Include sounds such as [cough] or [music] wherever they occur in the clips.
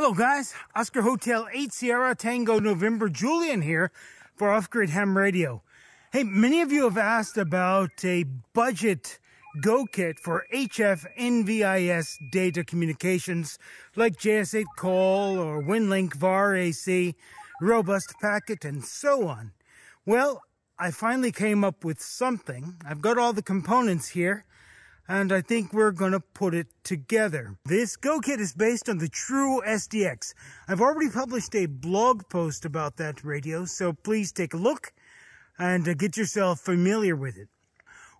Hello guys, Oscar Hotel 8 Sierra Tango November Julian here for Off Grid Ham Radio. Hey, many of you have asked about a budget Go kit for HF NVIS data communications like JS8 Call or WinLink VAR AC, Robust Packet, and so on. Well, I finally came up with something. I've got all the components here and I think we're going to put it together. This Go Kit is based on the True SDX. I've already published a blog post about that radio, so please take a look and uh, get yourself familiar with it.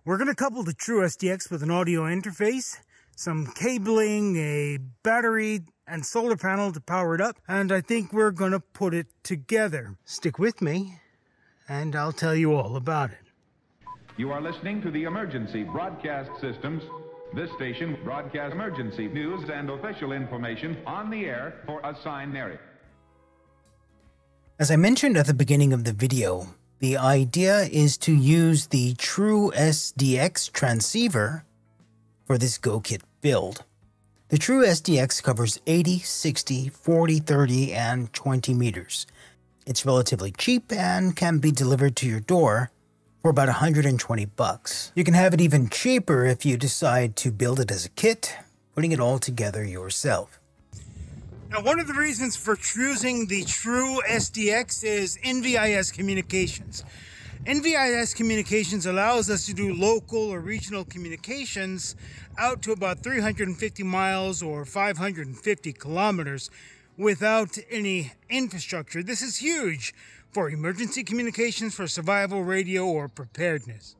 We're going to couple the True SDX with an audio interface, some cabling, a battery, and solar panel to power it up, and I think we're going to put it together. Stick with me, and I'll tell you all about it. You are listening to the Emergency Broadcast Systems. This station broadcasts emergency news and official information on the air for assigned area. As I mentioned at the beginning of the video, the idea is to use the True SDX transceiver for this GoKit build. The True SDX covers 80, 60, 40, 30, and 20 meters. It's relatively cheap and can be delivered to your door for about 120 bucks. You can have it even cheaper if you decide to build it as a kit, putting it all together yourself. Now, one of the reasons for choosing the True SDX is NVIS communications. NVIS communications allows us to do local or regional communications out to about 350 miles or 550 kilometers without any infrastructure. This is huge for emergency communications, for survival radio, or preparedness.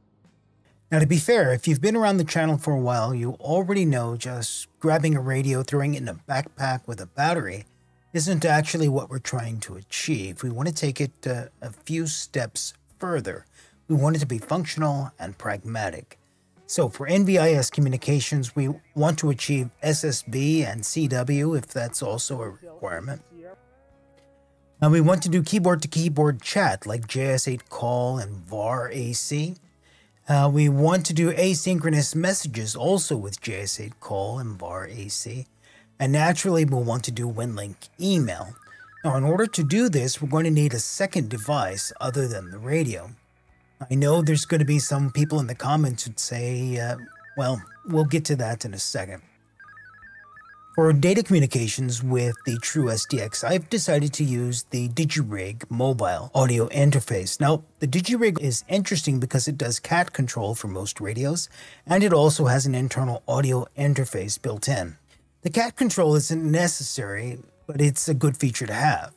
Now, to be fair, if you've been around the channel for a while, you already know just grabbing a radio, throwing it in a backpack with a battery isn't actually what we're trying to achieve. We want to take it uh, a few steps further. We want it to be functional and pragmatic. So for NVIS communications, we want to achieve SSB and CW if that's also a requirement. And we want to do keyboard to keyboard chat like JS8 call and VAR AC. Uh, we want to do asynchronous messages also with JS8 call and VAR AC. And naturally, we'll want to do WinLink email. Now, in order to do this, we're going to need a second device other than the radio. I know there's going to be some people in the comments who'd say, uh, well, we'll get to that in a second. For data communications with the True SDX, I've decided to use the DigiRig mobile audio interface. Now, the DigiRig is interesting because it does cat control for most radios, and it also has an internal audio interface built in. The cat control isn't necessary, but it's a good feature to have.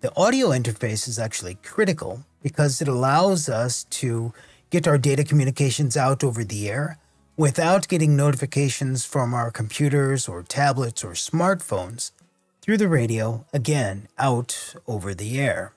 The audio interface is actually critical because it allows us to get our data communications out over the air without getting notifications from our computers or tablets or smartphones through the radio, again, out over the air.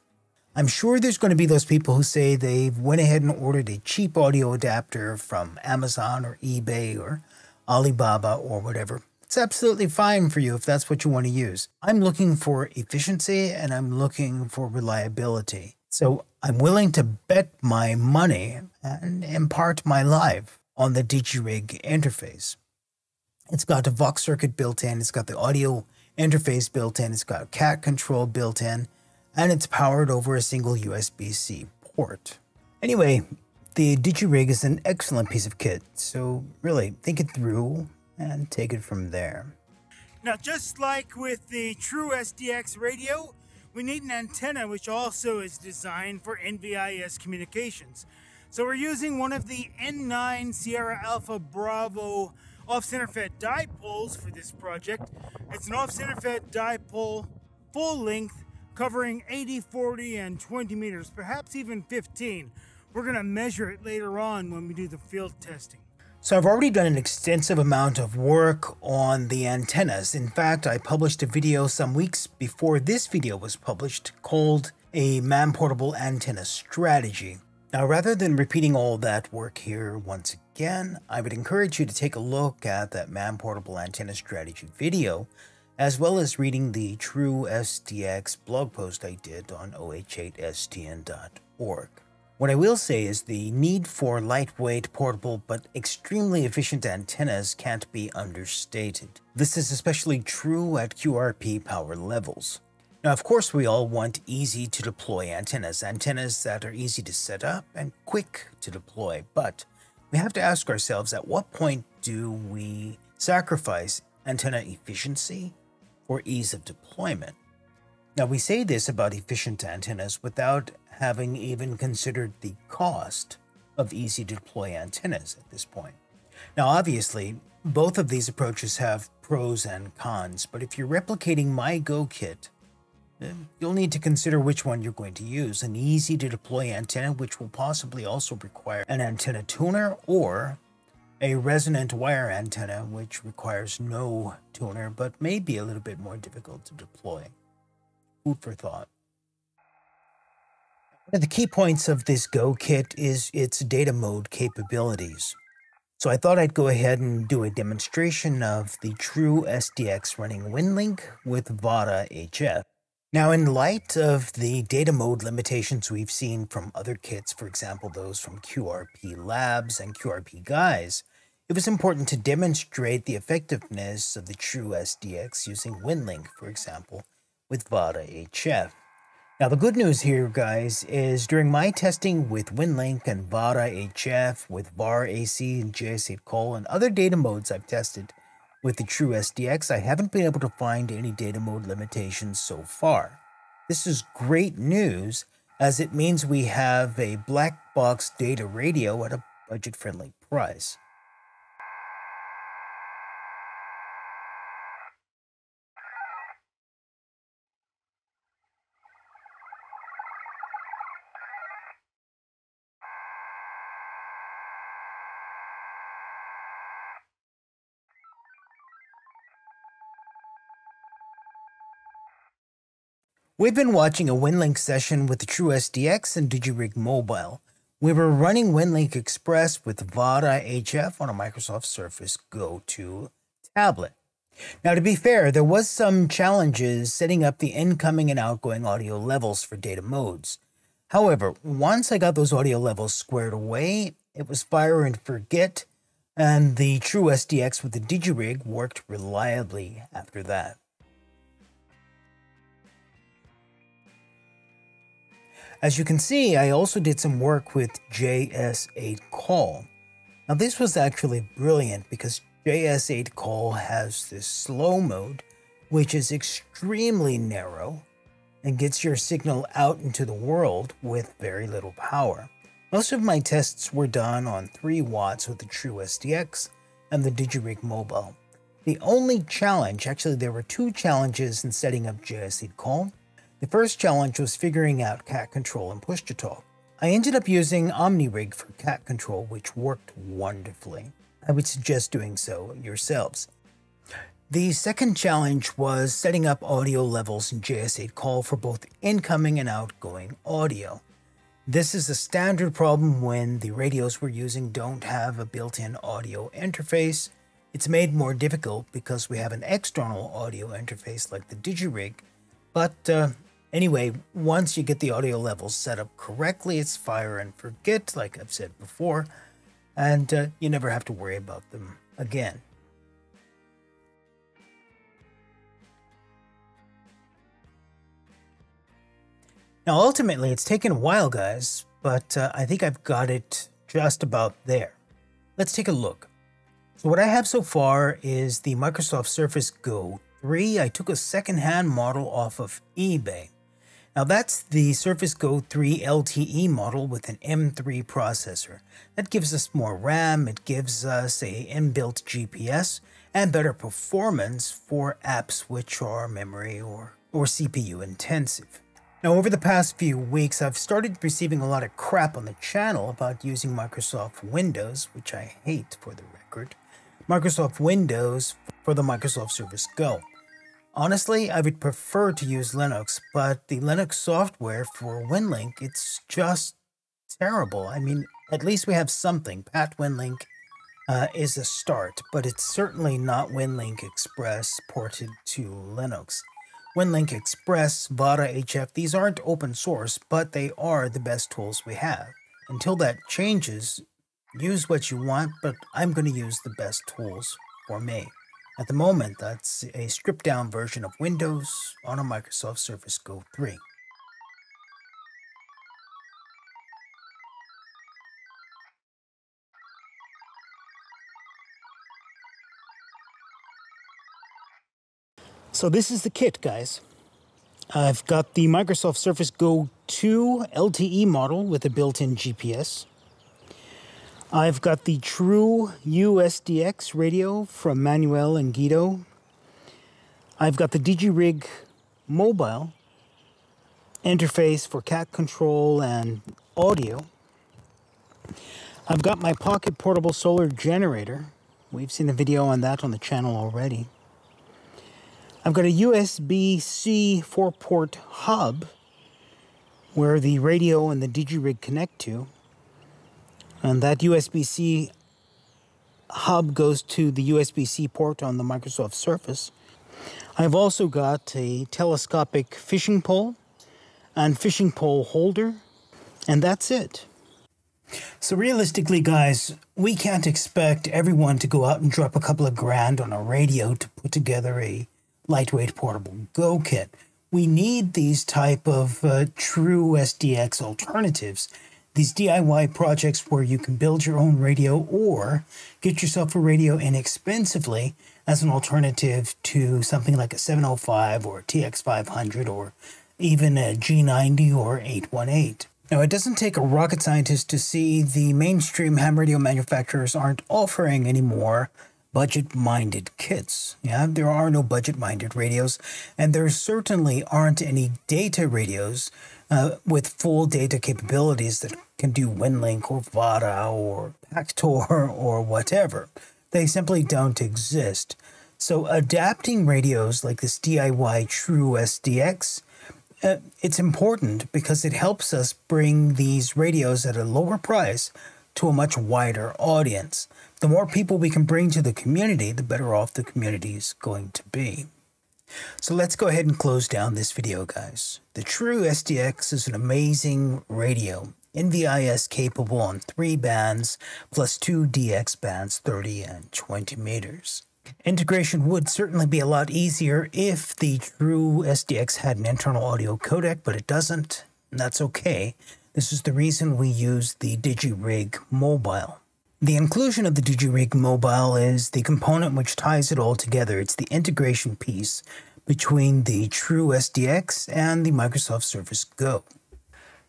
I'm sure there's going to be those people who say they've went ahead and ordered a cheap audio adapter from Amazon or eBay or Alibaba or whatever. It's absolutely fine for you if that's what you want to use. I'm looking for efficiency and I'm looking for reliability. So I'm willing to bet my money and impart my life on the DigiRig interface. It's got a Vox circuit built in, it's got the audio interface built in, it's got cat control built in, and it's powered over a single USB-C port. Anyway, the DigiRig is an excellent piece of kit, so really think it through and take it from there. Now, just like with the True SDX radio, we need an antenna which also is designed for NVIS communications. So we're using one of the N9 Sierra Alpha Bravo off-center fed dipoles for this project. It's an off-center fed dipole, full length, covering 80, 40, and 20 meters, perhaps even 15. We're going to measure it later on when we do the field testing. So I've already done an extensive amount of work on the antennas. In fact, I published a video some weeks before this video was published called a man-portable antenna strategy. Now, rather than repeating all that work here once again, I would encourage you to take a look at that man-portable antenna strategy video, as well as reading the True SDX blog post I did on oh8stn.org. What I will say is the need for lightweight, portable, but extremely efficient antennas can't be understated. This is especially true at QRP power levels. Now, of course, we all want easy to deploy antennas, antennas that are easy to set up and quick to deploy, but we have to ask ourselves at what point do we sacrifice antenna efficiency for ease of deployment? Now, we say this about efficient antennas without having even considered the cost of easy to deploy antennas at this point. Now, obviously, both of these approaches have pros and cons, but if you're replicating my Go kit, you'll need to consider which one you're going to use an easy to deploy antenna, which will possibly also require an antenna tuner, or a resonant wire antenna, which requires no tuner but may be a little bit more difficult to deploy. Food for thought. One of the key points of this Go kit is its data mode capabilities. So I thought I'd go ahead and do a demonstration of the true SDX running WinLink with VARA HF. Now, in light of the data mode limitations we've seen from other kits, for example, those from QRP Labs and QRP Guys, it was important to demonstrate the effectiveness of the true SDX using WinLink, for example, with VARA HF. Now, the good news here, guys, is during my testing with WinLink and VARA HF, with VAR AC and JS8 Call, and other data modes I've tested with the True SDX, I haven't been able to find any data mode limitations so far. This is great news, as it means we have a black box data radio at a budget friendly price. We've been watching a WinLink session with the TrueSDX and DigiRig Mobile. We were running WinLink Express with VARA HF on a Microsoft Surface Go 2 tablet. Now, to be fair, there was some challenges setting up the incoming and outgoing audio levels for data modes. However, once I got those audio levels squared away, it was fire and forget, and the TrueSDX with the DigiRig worked reliably after that. As you can see, I also did some work with JS8 Call. Now this was actually brilliant because JS8 Call has this slow mode, which is extremely narrow and gets your signal out into the world with very little power. Most of my tests were done on 3 watts with the True SDX and the DigiRig Mobile. The only challenge, actually there were two challenges in setting up JS8 Call. The first challenge was figuring out cat control and push to talk. I ended up using OmniRig for cat control, which worked wonderfully. I would suggest doing so yourselves. The second challenge was setting up audio levels in JS8 call for both incoming and outgoing audio. This is a standard problem when the radios we're using don't have a built-in audio interface. It's made more difficult because we have an external audio interface like the DigiRig, but uh, Anyway, once you get the audio levels set up correctly, it's fire and forget, like I've said before, and uh, you never have to worry about them again. Now, ultimately, it's taken a while, guys, but uh, I think I've got it just about there. Let's take a look. So what I have so far is the Microsoft Surface Go 3. I took a second-hand model off of eBay. Now that's the Surface Go 3 LTE model with an M3 processor. That gives us more RAM, it gives us a inbuilt GPS, and better performance for apps which are memory or, or CPU intensive. Now over the past few weeks I've started receiving a lot of crap on the channel about using Microsoft Windows, which I hate for the record, Microsoft Windows for the Microsoft Surface Go. Honestly, I would prefer to use Linux, but the Linux software for WinLink, it's just terrible. I mean, at least we have something. Pat WinLink uh, is a start, but it's certainly not WinLink Express ported to Linux. WinLink Express, VARA HF, these aren't open source, but they are the best tools we have. Until that changes, use what you want, but I'm going to use the best tools for me. At the moment, that's a stripped down version of Windows on a Microsoft Surface Go 3. So this is the kit, guys. I've got the Microsoft Surface Go 2 LTE model with a built-in GPS. I've got the True USDX radio from Manuel and Guido. I've got the DigiRig mobile interface for cat control and audio. I've got my pocket portable solar generator. We've seen a video on that on the channel already. I've got a USB-C 4-port hub where the radio and the DigiRig connect to. And that USB-C hub goes to the USB-C port on the Microsoft Surface. I've also got a telescopic fishing pole and fishing pole holder, and that's it. So realistically, guys, we can't expect everyone to go out and drop a couple of grand on a radio to put together a lightweight portable Go kit. We need these type of uh, true SDX alternatives, these DIY projects where you can build your own radio or get yourself a radio inexpensively as an alternative to something like a 705 or a TX500 or even a G90 or 818. Now, it doesn't take a rocket scientist to see the mainstream ham radio manufacturers aren't offering any more budget minded kits. Yeah, there are no budget minded radios, and there certainly aren't any data radios uh, with full data capabilities that can do WinLink or VARA or Pactor [laughs] or whatever. They simply don't exist. So, adapting radios like this DIY True SDX. Uh, it's important because it helps us bring these radios at a lower price to a much wider audience the more people we can bring to the community, the better off the community is going to be. So let's go ahead and close down this video, guys. The True SDX is an amazing radio, NVIS capable on three bands, plus two DX bands, 30 and 20 meters. Integration would certainly be a lot easier if the True SDX had an internal audio codec, but it doesn't, and that's okay. This is the reason we use the DigiRig mobile. The inclusion of the DigiRig mobile is the component which ties it all together. It's the integration piece between the True SDX and the Microsoft Surface Go.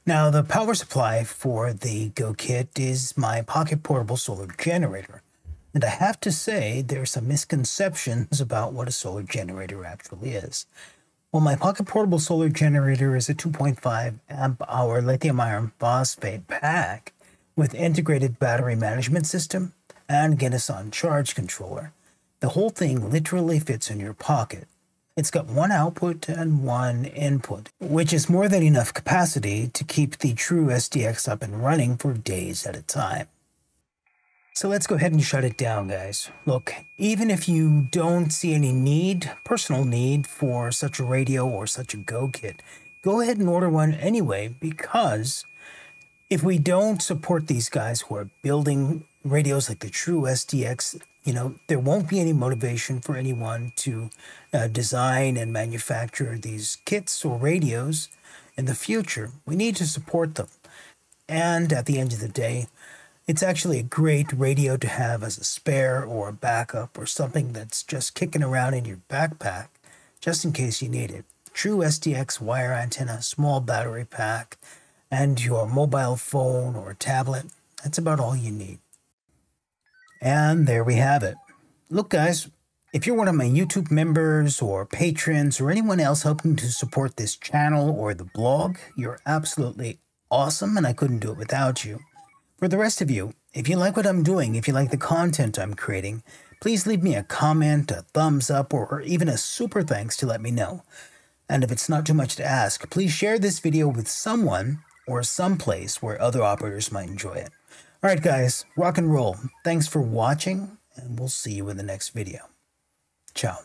Now, the power supply for the Go kit is my pocket portable solar generator. And I have to say, there are some misconceptions [laughs] about what a solar generator actually is. Well, my pocket portable solar generator is a 2.5 amp hour lithium iron phosphate pack with integrated battery management system and Genasun charge controller. The whole thing literally fits in your pocket. It's got one output and one input, which is more than enough capacity to keep the true SDX up and running for days at a time. So let's go ahead and shut it down, guys. Look, even if you don't see any need, personal need for such a radio or such a Go kit, go ahead and order one anyway because if we don't support these guys who are building radios like the True SDX, you know, there won't be any motivation for anyone to uh, design and manufacture these kits or radios in the future. We need to support them. And at the end of the day, it's actually a great radio to have as a spare or a backup or something that's just kicking around in your backpack just in case you need it. True SDX wire antenna, small battery pack, and your mobile phone or tablet. That's about all you need. And there we have it. Look, guys, if you're one of my YouTube members or patrons or anyone else helping to support this channel or the blog, you're absolutely awesome and I couldn't do it without you. For the rest of you, if you like what I'm doing, if you like the content I'm creating, please leave me a comment, a thumbs up, or even a super thanks to let me know. And if it's not too much to ask, please share this video with someone or someplace where other operators might enjoy it. All right, guys, rock and roll. Thanks for watching, and we'll see you in the next video. Ciao.